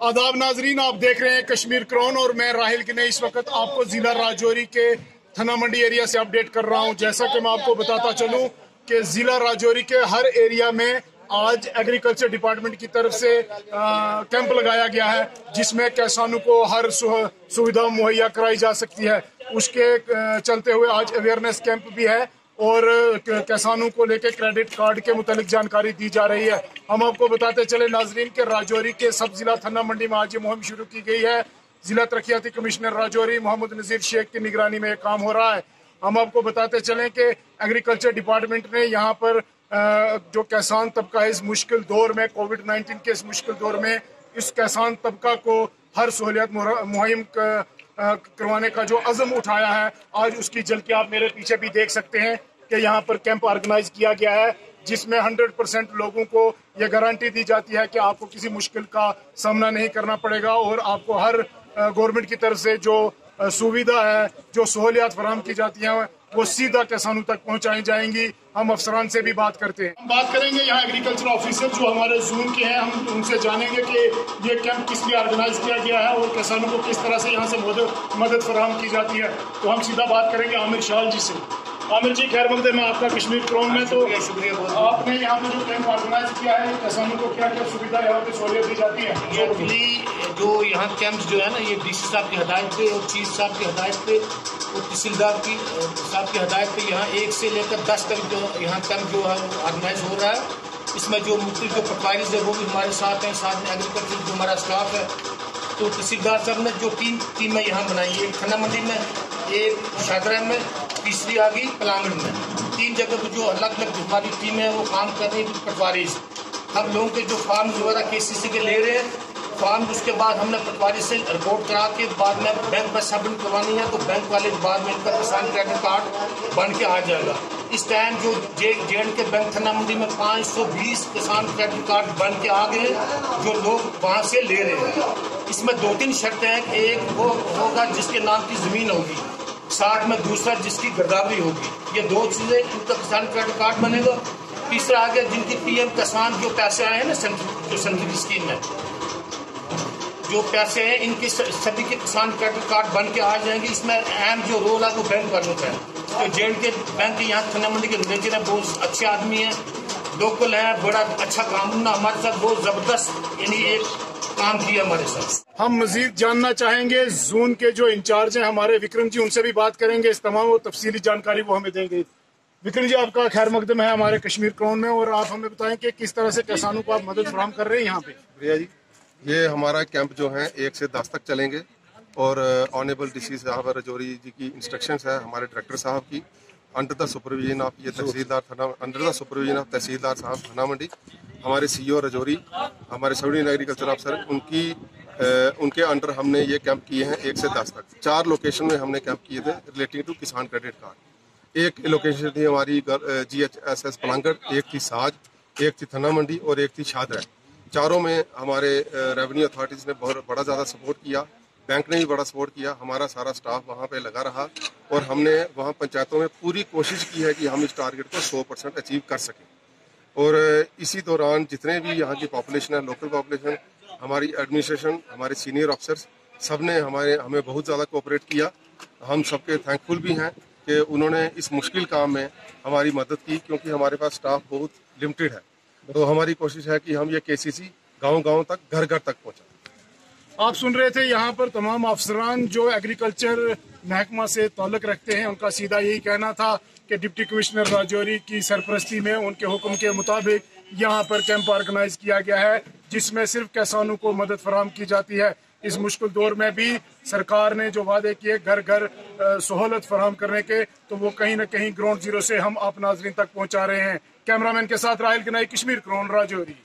आदाब नाजरीन, आप देख रहे हैं कश्मीर क्राउन और मैं राहिल किने इस वक्त आपको जिला राजौरी के थना मंडी एरिया से अपडेट कर रहा हूँ। जैसा कि मैं आपको बताता चलूँ कि जिला राजौरी के हर एरिया में आज एग्रीकल्चर डिपार्टमेंट की तरफ़ से कैंप लगाया गया है, जिसमें किसानों को हर सुविधा मुहैया कराई जा सकती है। उसके चलते हुए आज अवेयरनेस कैंप भी है। और किसानों को लेकर क्रेडिट कार्ड के मुतालिक जानकारी दी जा रही है। हम आपको बताते चले, नाजरीन के राजौरी के सब जिला थन्ना मंडी में आज ये मुहिम शुरू की गई है। जिला तरक्याती कमिश्नर राजौरी मोहम्मद नजीर शेख की निगरानी में काम हो रहा है। हम आपको बताते चले कि एग्रीकल्चर डिपार्टमेंट ने यहाँ पर जो किसान तबका है, इस मुश्किल दौर में कोविड नाइन्टीन के इस मुश्किल दौर में, इस किसान तबका को हर सहूलियत मुहिम करवाने का जो अज़म उठाया है, आज उसकी झलकी आप मेरे पीछे भी देख सकते हैं। कि यहाँ पर कैंप ऑर्गेनाइज किया गया है, जिसमें 100 परसेंट लोगों को यह गारंटी दी जाती है कि आपको किसी मुश्किल का सामना नहीं करना पड़ेगा और आपको हर गवर्नमेंट की तरफ़ से जो सुविधा है, जो सहूलियात फराम की जाती हैं, वो सीधा किसानों तक पहुंचाई जाएँगी। हम अफसरान से भी बात करते हैं। हम बात करेंगे यहाँ एग्रीकल्चर ऑफिसर जो हमारे जून के हैं। हम उनसे जानेंगे कि ये कैंप किस लिए ऑर्गेनाइज किया गया है और किसानों को किस तरह से यहाँ से मदद मदद फराम की जाती है। तो हम सीधा बात करेंगे आमिर शाह जी से। आमिर जी खैर मकदम में आपका कश्मीर क्रोम में तो शुक्रिया आपने यहाँ पे जो कैंप ऑर्गेनाइज किया है किसानों को क्या क्या सुविधा यहाँ पे सहूलियत दी जाती है? एक्चुअली जो यहाँ कैंप जो है ना ये डी साहब की हदायत पे और चीफ साहब की हदायत पे और तहसीलदार की साहब की हदायत पे यहाँ एक से लेकर दस तक जो यहाँ कैंप जो है ऑर्गेनाइज हो रहा है। इसमें जो मुख्य जो पटवारीज है वो भी हमारे साथ हैं साथ में एग्रीकल्चर जो हमारा स्टाफ है। तो तहसीलदार साहब ने जो तीन टीमें यहाँ बनाई है। खन्ना मंडी में एक शादरा में तीसरी आ गई पलांगड़ में। तीन जगह पर जो अलग अलग हमारी टीम है, वो काम कर रही है पटवारी हम लोगों के जो फार्म वगैरह के सी सी के ले रहे हैं, फार्म उसके बाद हमने पटवारी से रिपोर्ट करा के बाद में बैंक में सबमिट करवानी है तो बैंक वाले बाद में इनका किसान क्रेडिट कार्ड बन के आ जाएगा। इस टाइम जो जे जे के बैंक थाना मंडी में 520 किसान क्रेडिट कार्ड बन के आ गए जो लोग वहाँ से ले रहे हैं। इसमें दो तीन शर्तें हैं कि एक वो होगा जिसके नाम की ज़मीन होगी। साथ में दूसरा जिसकी गिरदावरी होगी। ये दो चीज़ें इनका किसान क्रेडिट कार्ड बनेगा। तीसरा आ गया जिनकी पीएम किसान जो पैसे आए हैं ना जो सेंट्रल स्कीम में जो पैसे हैं, इनके सभी के किसान क्रेडिट कार्ड बन के आ जाएँगे। इसमें अहम जो रोल है, वो बैंक का है। तो जे के बैंक के यहाँ खन्ना मंडी के मैनेजर है बहुत अच्छे आदमी है। लोकल है बड़ा अच्छा काम हमारे साथ बहुत ज़बरदस्त, यानी एक काम किया हमारे साथ। हम मजीद जानना चाहेंगे जून के जो इंचार्ज हैं हमारे विक्रम जी उनसे भी बात करेंगे। इस तमाम वो तफसीली जानकारी वो हमें देंगे। विक्रम जी आपका खैर मकदम है हमारे कश्मीर क्राउन में और आप हमें बताएँ कि किस तरह से किसानों को आप मदद फराम कर रहे हैं यहाँ पे? प्रिया जी ये हमारा कैंप जो है एक से दस तक चलेंगे। और ऑनेबल डी सी साहब रजौरी जी की इंस्ट्रक्शन है हमारे डायरेक्टर साहब की। अंडर द सुपरविजन ऑफ़ ये tehsildar Thana under the supervision of tehsildar साहब थाना मंडी हमारे सीईओ e रजौरी हमारे सब एग्रीकल्चर अफसर उनकी उनके अंडर हमने ये कैंप किए हैं एक से दस तक। चार लोकेशन में हमने कैंप किए थे relating to Kisan credit card एक लोकेशन थी हमारी G H S S Palangarh, एक थी साज, एक थी थना मंडी और एक थी शादरा चारों में हमारे रेवेन्यू अथॉरिटीज़ ने बहुत, बड़ा ज़्यादा सपोर्ट किया बैंक ने भी बड़ा सपोर्ट किया, हमारा सारा स्टाफ वहाँ पे लगा रहा और हमने वहाँ पंचायतों में पूरी कोशिश की है कि हम इस टारगेट को 100 परसेंट अचीव कर सकें। और इसी दौरान जितने भी यहाँ की पॉपुलेशन है लोकल पॉपुलेशन हमारी एडमिनिस्ट्रेशन हमारे सीनियर ऑफिसर्स सबने हमारे, हमें बहुत ज़्यादा कोऑपरेट किया। हम सबके थैंकफुल भी हैं कि उन्होंने इस मुश्किल काम में हमारी मदद की, क्योंकि हमारे पास स्टाफ बहुत लिमिटेड है। तो हमारी कोशिश है कि हम ये के सी सी गाँव गाँव तक घर घर तक पहुँचाएँ। आप सुन रहे थे यहाँ पर तमाम अफसरान जो एग्रीकल्चर महकमा से ताल्लुक रखते हैं, उनका सीधा यही कहना था कि डिप्टी कमिश्नर राजौरी की सरपरस्ती में उनके हुक्म के मुताबिक यहाँ पर कैंप ऑर्गेनाइज किया गया है, जिसमें सिर्फ़ किसानों को मदद फराम की जाती है। इस मुश्किल दौर में भी सरकार ने जो वादे किए घर घर सहूलत फराम करने के तो वो कहीं ना कहीं ग्राउंड ज़ीरो से हम आप नाजरीन तक पहुँचा रहे हैं। कैमरामैन के साथ राहल गनाई कश्मीर क्रोन राजौरी।